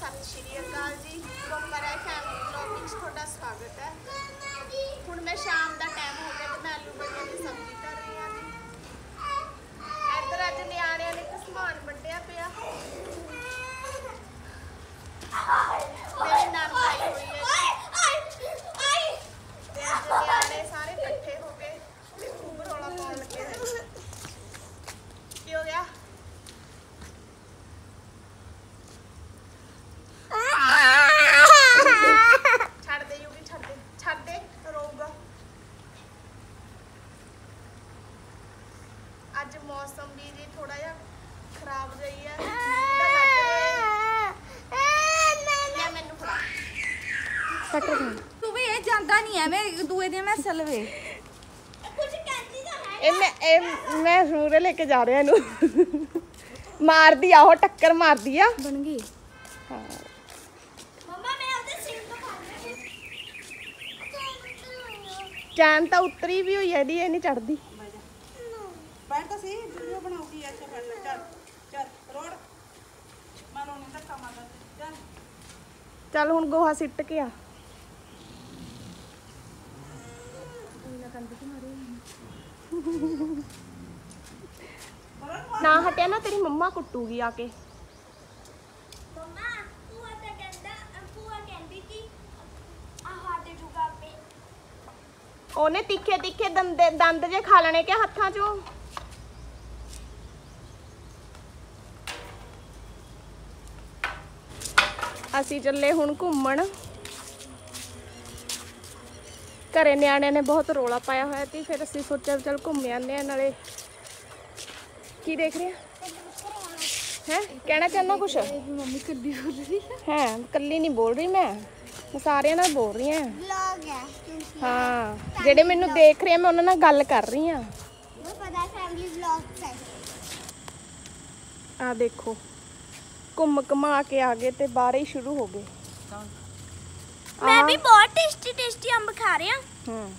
ਸਤਿ ਸ਼੍ਰੀ ਅਕਾਲ ਜੀ। ਕੋਮਰ family vlog ਵਿੱਚ ਤੁਹਾਡਾ ਸਵਾਗਤ ਹੈ। ਹੁਣ ਮੈਂ ਸ਼ਾਮ ਦਾ ਟਾਈਮ ਹੋ ਗਿਆ ਤੇ ਮੈਂ ਆਲੂ ਬੜੀਆਂ ਦੀ ਸਬਜ਼ੀ ਧਰ ਰਹੀ ਹਾਂ ਜੀ। ਇੱਧਰ ਅੱਜ ਨਿਆਣਿਆਂ ਨੇ ਇੱਕ ਸਮਾਨ ਵੱਢਿਆ ਪਿਆ। ਮੇਰੀ ਨਾਨ ਆਈ ਹੋਈ ਹੈ ਜੀ। ਤੇ ਅੱਜ ਨਿਆਣੇ ਸਾਰੇ ਇਕੱਠੇ ਹੋ ਕੇ ਤੇ ਖੂਬ ਰੌਲਾ ਪਾਉਣ ਲੱਗੇ ਹੋਏ ਕੀ ਹੋ ਗਿਆ ਛੱਡ ਦੇ ਯੂਗੀ ਛੱਡ ਦੇ ਛੱਡ ਦੇ ਰੋਊਗਾ ਅੱਜ ਮੌਸਮ ਵੀ ਜੀ ਥੋੜਾ ਜਿਹਾ ਖਰਾਬ ਰਹੀ ਹੈ ਮੀਂਹ ਦਾ ਤੂੰ ਵੀ ਇਹ ਜਾਂਦਾ ਨਹੀਂ ਐਵੇਂ ਦੂਏ ਦਿਨ ਮੈਂ ਸਲਵੇ ਇਹ ਮੈਂ ਇਹ ਮੈਂ ਸੂਰੇ ਲੈ ਕੇ ਜਾ ਰਿਹਾ ਇਹਨੂੰ। ਮਾਰਦੀ ਆ ਉਹ ਟੱਕਰ ਮਾਰਦੀ ਆ। ਬਣ ਗਈ। ਚੈਨ ਤਾਂ ਉਤਰੀ ਵੀ ਹੋਈ ਐ ਦੀ ਇਹ ਨਹੀਂ ਚੜਦੀ ਬੈਠ ਤਾਂ ਸਹੀ ਵੀਡੀਓ ਬਣਾਉਗੀ ਅੱਛਾ ਬੈਠ ਚੱਲ ਚੱਲ ਰੋੜ ਮਾਰੋ ਨਹੀਂ ਧੱਕਾ ਮਾਰਦਾ ਚੱਲ ਚੱਲ ਹੁਣ ਗੋਹਾ ਸਿੱਟ ਕੇ ਆ। ਨਾ ਹਟਿਆ ਨਾ ਤੇਰੀ ਮੰਮਾ ਕੁੱਟੂਗੀ ਆ ਕੇ। ਉਹਨੇ ਤਿੱਖੇ ਤਿੱਖੇ ਦੰਦ ਦੰਦ ਜੇ ਖਾ ਲੈਣੇ ਕਿ ਹੱਥਾਂ 'ਚੋਂ? ਅਸੀਂ ਚੱਲੇ ਹੁਣ ਘੁੰਮਣ। ਘਰੇ ਨਿਆਣਿਆਂ ਨੇ ਬਹੁਤ ਰੋਲਾ ਪਾਇਆ ਹੋਇਆ ਸੀ ਫਿਰ ਅਸੀਂ ਸੋਚਿਆ ਚੱਲ ਘੁੰਮ ਆਉਂਦੇ ਆ ਨਾਲੇ। ਕੀ ਦੇਖ ਰਹੇ ਹੈ? ਕਹਿਣਾ ਚਾਹੁੰਦਾ ਕੁਛ? ਮੰਮੀ ਕੱਲੀ ਹੋ ਰਹੀ ਹੈ ਕੱਲੀ ਨਹੀਂ ਬੋਲ ਰਹੀ ਮੈਂ। ਮੈਂ ਸਾਰਿਆਂ ਨਾਲ ਬੋਲ ਰਹੀ ਹਾਂ। ਵਲੌਗ ਹੈ ਹਾਂ ਜਿਹੜੇ ਮੈਨੂੰ ਦੇਖ ਰਹੇ ਆ ਮੈਂ ਉਹਨਾਂ ਨਾਲ ਗੱਲ ਕਰ ਰਹੀ ਹਾਂ। ਉਹ ਪਤਾ ਫੈਮਿਲੀ ਵਲੌਗ ਹੈ। ਆ ਦੇਖੋ। ਘੁੰਮ ਘਮਾ ਕੇ ਆ ਗਏ ਤੇ ਬਾਹਰ ਹੀ ਸ਼ੁਰੂ ਹੋ ਗਏ ਮੈਂ ਵੀ ਬਹੁਤ ਟੇਸਟੀ ਟੇਸਟੀ ਅੰਬ ਖਾ ਰਿਹਾ ਹੂੰ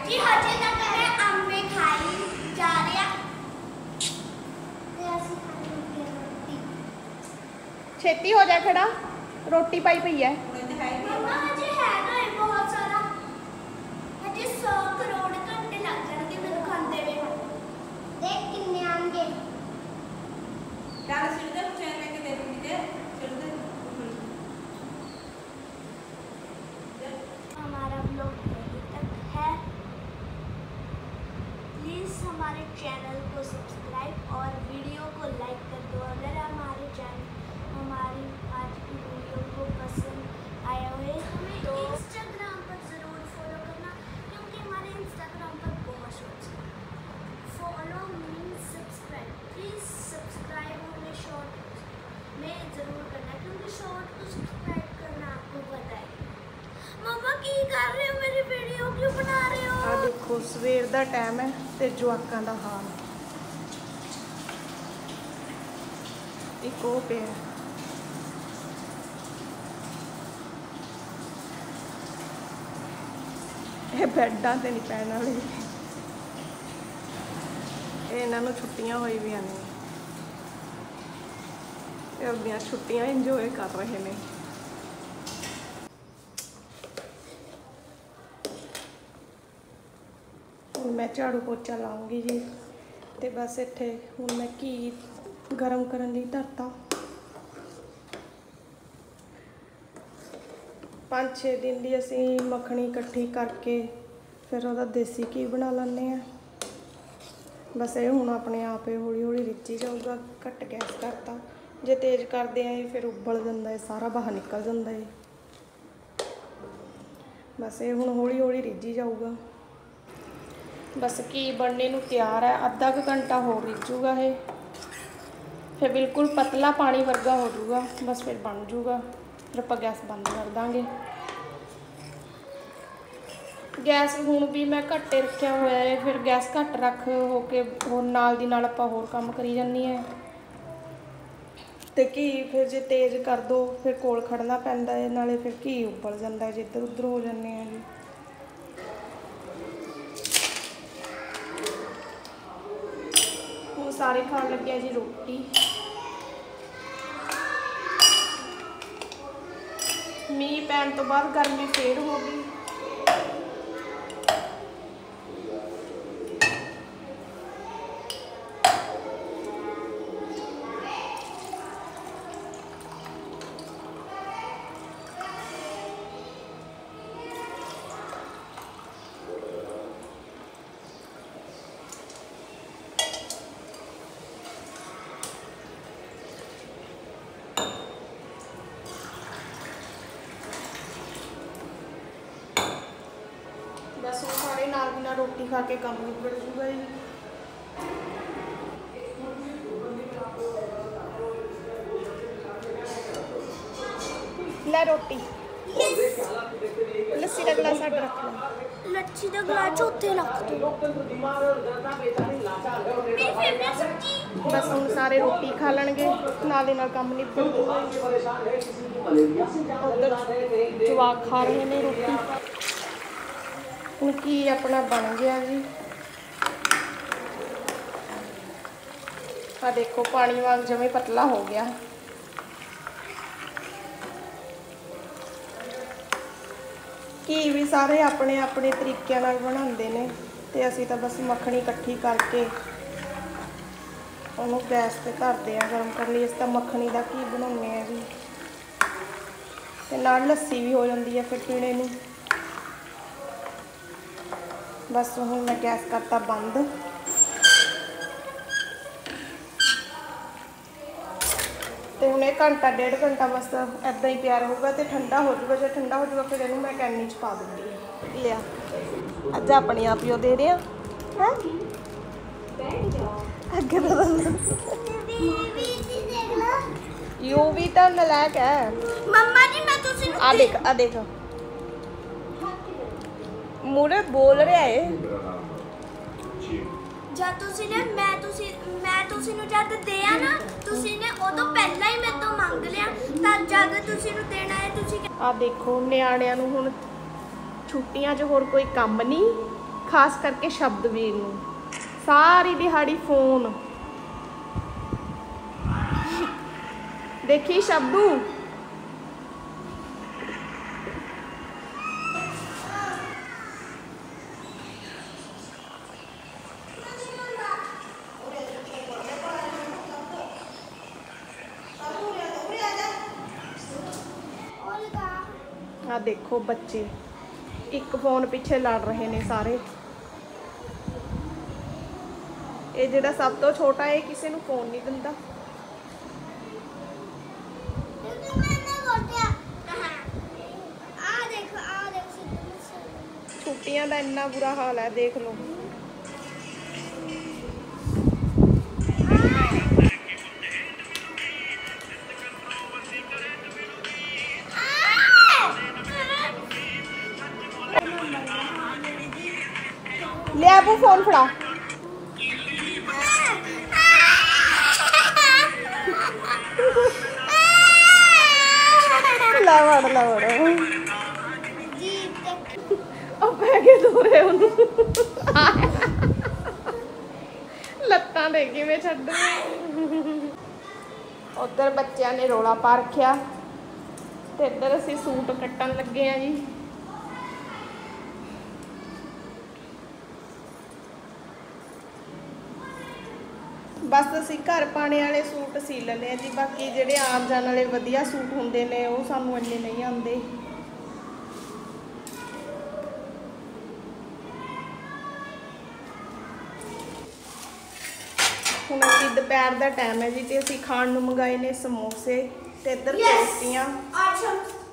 ਜੀ ਹਜੇ ਤੱਕ ਮੈਂ ਅੰਬੇ ਖਾਈ ਜਾ ਰਿਹਾ ਤੇ ਅਸੀਂ ਖਾਣੀ ਰੋਟੀ ਛੇਤੀ ਹੋ ਜਾ ਖੜਾ ਰੋਟੀ ਪਾਈ ਪਈ ਐ ਸਵੇਰ ਦਾ ਟਾਈਮ ਹੈ ਤੇ ਜਵਾਕਾਂ ਦਾ ਹਾਲ। ਇੱਕ ਉਹ ਪਿਆ ਇਹ ਬੈੱਡਾਂ ਤੇ ਨਹੀਂ ਪੈਣ ਵਾਲੇ। ਇਹ ਇਹਨਾਂ ਨੂੰ ਛੁੱਟੀਆਂ ਹੋਈ ਵੀ ਨੇ ਇਹ ਆਪਣੀਆਂ ਛੁੱਟੀਆਂ ਇੰਜੋਏ ਕਰ ਰਹੇ ਨੇ। ਹੁਣ ਮੈਂ ਝਾੜੂ ਪੋਚਾ ਲਾਉਂਗੀ ਜੀ। ਤੇ ਬਸ ਇੱਥੇ ਹੁਣ ਮੈਂ ਘੀ ਗਰਮ ਕਰਨ ਲਈ ਧਰਤਾ। ਪੰਜ ਛੇ ਦਿਨ ਦੀ ਅਸੀਂ ਮੱਖਣੀ ਇਕੱਠੀ ਕਰਕੇ ਫਿਰ ਉਹਦਾ ਦੇਸੀ ਘੀ ਬਣਾ ਲੈਂਦੇ ਆ ਬਸ ਇਹ ਹੁਣ ਆਪਣੇ ਆਪ ਹੀ ਹੌਲੀ ਹੌਲੀ ਰਿੱਝੀ ਜਾਊਗਾ, ਘੱਟ ਗੈਸ ਕਰਤਾ। ਜੇ ਤੇਜ਼ ਕਰਦੇ ਆ ਇਹ, ਫਿਰ ਉਬਲ ਜਾਂਦਾ ਹੈ ਸਾਰਾ ਬਾਹਰ ਨਿਕਲ ਜਾਂਦਾ ਹੈ ਬਸ ਇਹ ਹੁਣ ਹੌਲੀ ਹੌਲੀ ਰਿੱਝੀ ਜਾਊਗਾ। ਬਸ ਕੀ ਬਣਨੇ ਨੂੰ ਤਿਆਰ ਹੈ, ਅੱਧਾ ਕੁ ਘੰਟਾ ਹੋਰ ਰਿੱਝੂਗਾ ਇਹ। ਫਿਰ ਬਿਲਕੁਲ ਪਤਲਾ ਪਾਣੀ ਵਰਗਾ ਹੋ ਜਾਊਗਾ, ਬਸ ਫਿਰ ਬਣ ਜਾਊਗਾ। ਫਿਰ ਆਪਾਂ ਗੈਸ ਬੰਦ ਕਰ ਦਾਂਗੇ। ਗੈਸ ਹੁਣ ਵੀ ਮੈਂ ਘੱਟੇ ਰੱਖਿਆ ਹੋਇਆ ਹੈ, ਫਿਰ ਗੈਸ ਘੱਟ ਰੱਖ ਹੋ ਕੇ ਹੋਰ ਨਾਲ ਦੀ ਨਾਲ ਆਪਾਂ ਹੋਰ ਕੰਮ ਕਰੀ ਜਾਂਦੀ ਹੈ। ਤੇ ਘੀ ਫਿਰ ਜੇ ਤੇਜ਼ ਕਰ ਦੋ, ਫਿਰ ਕੋਲ ਖੜਨਾ ਪੈਂਦਾ ਹੈ, ਨਾਲੇ ਫਿਰ ਘੀ ਉੱਬਲ ਜਾਂਦਾ ਜਿੱਧਰ ਉੱਧਰ ਹੋ ਜਾਂਦੇ ਆ ਜੀ। ਸਾਰੇ ਖਾਣ ਲੱਗੇ ਆ ਜੀ ਰੋਟੀ। ਮੀਂਹ ਪੈਣ ਤੋਂ ਬਾਅਦ ਗਰਮੀ ਫੇਰ ਹੋ ਗਈ। ਨਾਲ ਰੋਟੀ ਖਾ ਕੇ ਕੰਮ ਨਿਬੜ ਜੂਗਾ ਜੀ ਲੈ ਰੋਟੀ। ਲੱਸੀ ਦਾ ਗਲਾਸ ਅੱਡ ਰੱਖ ਲੈ। ਲੱਛੀ ਦਾ ਗਲਾਸ ਉੱਥੇ ਰੱਖ ਦੋ। ਬਸ ਹੁਣ ਸਾਰੇ ਰੋਟੀ ਖਾ ਲੈਣਗੇ ਨਾਲ ਦੇ ਨਾਲ ਕੰਮ ਜੂਗਾ ਉੱਧਰ ਜਵਾਕ ਖਾ ਰਹੇ ਨੇ ਰੋਟੀ। ਹੁਣ ਕੀ ਆਪਣਾ ਬਣ ਗਿਆ ਜੀ? ਆ ਦੇਖੋ, ਪਾਣੀ ਵਾਂਗ ਜਿਵੇਂ ਪਤਲਾ ਹੋ ਗਿਆ। ਘੀ ਵੀ ਸਾਰੇ ਆਪਣੇ ਆਪਣੇ ਤਰੀਕਿਆਂ ਨਾਲ ਬਣਾਉਂਦੇ ਨੇ ਤੇ ਅਸੀਂ ਤਾਂ ਬਸ ਮੱਖਣੀ ਇਕੱਠੀ ਕਰਕੇ ਉਹਨੂੰ ਗੈਸ ਤੇ ਧਰਦੇ ਆ ਗਰਮ ਕਰਨ ਲਈ। ਇਸ ਤਾਂ ਮੱਖਣੀ ਦਾ ਘੀ ਬਣਾਉਂਦੇ ਆ ਜੀ? ਤੇ ਨਾਲ ਲੱਸੀ ਵੀ ਹੋ ਜਾਂਦੀ ਹੈ ਫਿਰ ਪੀਣੇ ਨੂੰ। ਬਸ ਹੁਣ ਮੈਂ ਗੈਸ ਕਰਤਾ ਬੰਦ। ਤੇ ਹੁਣ ਇਹ ਘੰਟਾ ਡੇਢ ਘੰਟਾ ਬਸ ਐਦਾਂ ਹੀ ਪਿਆ ਰਹੂਗਾ ਤੇ ਠੰਡਾ ਹੋ ਜਾਊਗਾ ਜੇ ਠੰਡਾ ਹੋ ਜਾਊਗਾ ਫਿਰ ਇਹਨੂੰ ਮੈਂ ਕੈਨੀ ਚ ਪਾ ਦੂੰਗੀ ਲਿਆ। ਅੱਜ ਆਪਣੀ ਆਪ ਹੀ ਉਹ ਦੇ ਰਹੇ ਆ ਹੈ? ਅੱਗੇ ਤਾਂ ਯੂ ਵੀ ਤਾਂ ਨਲਾਇਕ ਹੈ। ਮੰਮਾ ਜੀ ਮੈਂ ਤੁਸੀਂ ਨੂੰ ਆ ਦੇਖ ਆ ਦੇਖ। ਮੂਰੇ ਬੋਲ ਰਿਹਾ ਏ। ਜਦ ਤੁਸੀਂ ਨੇ ਮੈਂ ਤੁਸੀਂ ਮੈਂ ਤੁਸੀਂ ਨੂੰ ਜਦ ਦਿਆ ਨਾ ਤੁਸੀਂ ਨੇ ਉਦੋਂ ਪਹਿਲਾਂ ਹੀ ਤੋਂ ਮੰਗ ਲਿਆ ਤਾਂ ਜਦ ਤੁਸੀਂ ਨੂੰ ਦੇਣਾ ਹੈ ਤੁਸੀਂ ਆ ਦੇਖੋ ਨਿਆਣਿਆਂ ਨੂੰ ਹੁਣ ਛੁੱਟੀਆਂ 'ਚ ਹੋਰ ਕੋਈ ਕੰਮ ਨਹੀਂ ਖਾਸ ਕਰਕੇ ਸ਼ਬਦਵੀਰ ਨੂੰ। ਸਾਰੀ ਦਿਹਾੜੀ ਫੋਨ। ਦੇਖੀ ਸ਼ਬਦੂ? ਆ ਦੇਖੋ ਬੱਚੇ। ਇੱਕ ਫੋਨ ਪਿੱਛੇ ਲੜ ਰਹੇ ਨੇ ਸਾਰੇ। ਇਹ ਜਿਹੜਾ ਸਭ ਤੋਂ ਛੋਟਾ ਹੈ ਇਹ ਕਿਸੇ ਨੂੰ ਫੋਨ ਨਹੀਂ ਦਿੰਦਾ। ਛੁੱਟੀਆਂ ਦਾ ਇੰਨਾ ਬੁਰਾ ਹਾਲ ਹੈ ਦੇਖ ਲਓ। ਫੜਾ ਲੈ ਵੜ ਉਹ ਪੈ ਕੇ ਦੋਰੇ ਉਹਨੂੰ ਲੱਤਾਂ ਦੇ ਕਿਵੇਂ ਛੱਡ ਉਧਰ ਬੱਚਿਆਂ ਨੇ ਰੋਲਾ ਪਾ ਰੱਖਿਆ। ਤੇ ਇੱਧਰ ਅਸੀਂ ਸੂਟ ਕੱਟਣ ਲੱਗੇ ਆ ਜੀ। ਬਸ ਅਸੀਂ ਘਰ ਪਾਣੇ ਵਾਲੇ ਸੂਟ ਸੀ ਲੈਂਦੇ ਆ ਜੀ ਬਾਕੀ ਜਿਹੜੇ ਆਮ ਜਾਣ ਵਾਲੇ ਵਧੀਆ ਸੂਟ ਹੁੰਦੇ ਨੇ ਉਹ ਸਾਨੂੰ ਇੰਨੇ ਨਹੀਂ ਆਉਂਦੇ। ਹੁਣ ਅਸੀਂ ਦੁਪਹਿਰ ਦਾ ਟਾਈਮ ਹੈ ਜੀ ਤੇ ਅਸੀਂ ਖਾਣ ਨੂੰ ਮੰਗਾਏ ਨੇ ਸਮੋਸੇ ਤੇ ਇੱਧਰ ਪੇਸਟੀਆਂ ਅੱਜ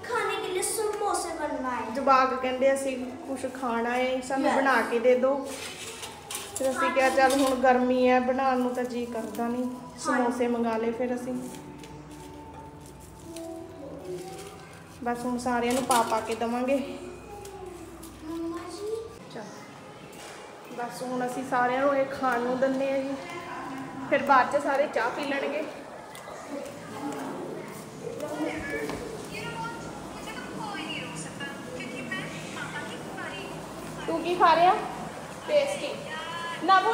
ਖਾਣੇ ਕੇ ਲਈ ਸਮੋਸੇ ਬਣਵਾਏ। ਜਵਾਕ ਕਹਿੰਦੇ ਅਸੀਂ ਕੁਝ ਖਾਣਾ ਹੈ ਸਾਨੂੰ ਬਣਾ ਕੇ ਦੇ ਦਿਓ ਫਿਰ ਅਸੀਂ ਕਿਹਾ ਚੱਲ ਹੁਣ ਗਰਮੀ ਹੈ, ਬਣਾਉਣ ਨੂੰ ਤਾਂ ਜੀ ਕਰਦਾ ਨਹੀਂ। ਸਮੋਸੇ ਮੰਗਾ ਲਏ ਫਿਰ ਅਸੀਂ। ਬਸ ਹੁਣ ਸਾਰਿਆਂ ਨੂੰ ਪਾ ਪਾ ਕੇ ਦਵਾਂਗੇ। ਬਸ ਹੁਣ ਅਸੀਂ ਸਾਰਿਆਂ ਨੂੰ ਇਹ ਖਾਣ ਨੂੰ ਦਿੰਨੇ ਆ ਜੀ। ਫਿਰ ਬਾਅਦ ਚ ਸਾਰੇ ਚਾਹ ਪੀ ਲੈਣਗੇ। ਤੂੰ ਕੀ ਖਾ ਰਿਹਾ? ਪੇਸਟੀ ਨਵੂ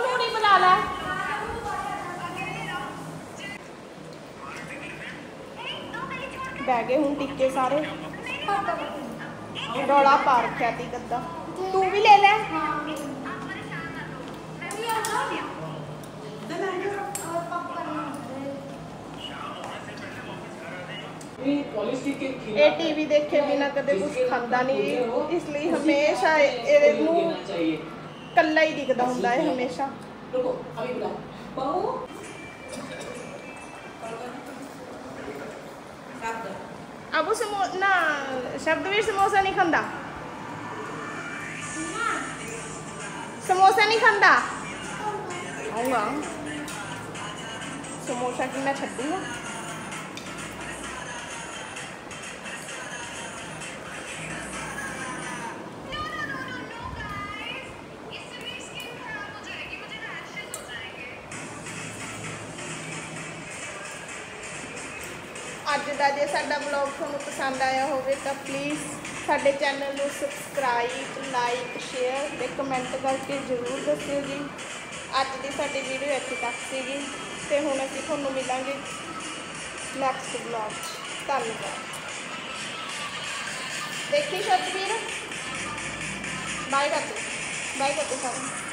ਹੁਣ ਟਿੱਕੇ ਸਾਰੇ। ਰੌਲਾ ਪਾ ਰੱਖਿਆ ਤੀ ਗੱਦਾ। ਤੂੰ ਵੀ ਲੈ ਲੈ। ਇਹ ਟੀਵੀ ਦੇਖੇ ਬਿਨਾ ਕਦੇ ਕੁਝ ਖਾਂਦਾ ਨਹੀਂ। ਇਸ ਲਈ ਹਮੇਸ਼ਾ ਇਹਨੂੰ ਕੱਲਾ ਹੀ ਦਿਖਦਾ ਹੁੰਦਾ ਹੈ ਹਮੇਸ਼ਾ रुको अभी बुलाओ बहू ਸ਼ਬਦ ਅਬੂ ਸਮੋ ਨਾ ਸ਼ਬਦਵੀਰ ਸਮੋਸਾ ਨਹੀਂ ਖਾਂਦਾ ਸਮੋਸਾ ਨਹੀਂ ਖਾਂਦਾ ਆਉਂਗਾ ਸਮੋਸਾ ਕਿ ਮੈਂ ਛੱਡੂਗਾ ਪਸੰਦ ਆਇਆ ਹੋਵੇ ਤਾਂ ਪਲੀਜ਼ ਸਾਡੇ ਚੈਨਲ ਨੂੰ ਸਬਸਕ੍ਰਾਈਬ ਲਾਈਕ ਸ਼ੇਅਰ ਤੇ ਕਮੈਂਟ ਕਰਕੇ ਜ਼ਰੂਰ ਦੱਸਿਓ ਜੀ। ਅੱਜ ਦੀ ਸਾਡੀ ਵੀਡੀਓ ਇੱਥੇ ਤੱਕ ਸੀਗੀ ਤੇ ਹੁਣ ਅਸੀਂ ਤੁਹਾਨੂੰ ਮਿਲਾਂਗੇ ਨੈਕਸਟ ਵਲੌਗ 'ਚ। ਧੰਨਵਾਦ। ਦੇਖੀ ਸਤਵੀਰ ਬਾਏ ਕਰਦੇ ਬਾਏ ਕਰਦੇ ਸਾਰੇ